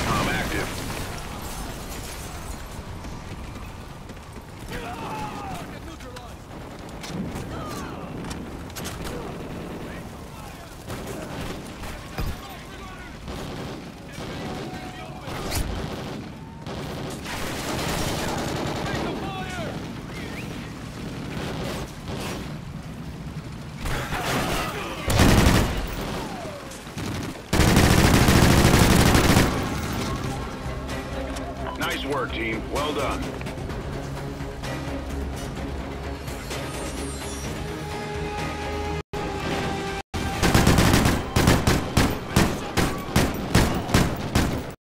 SATCOM active. Nice work, team. Well done.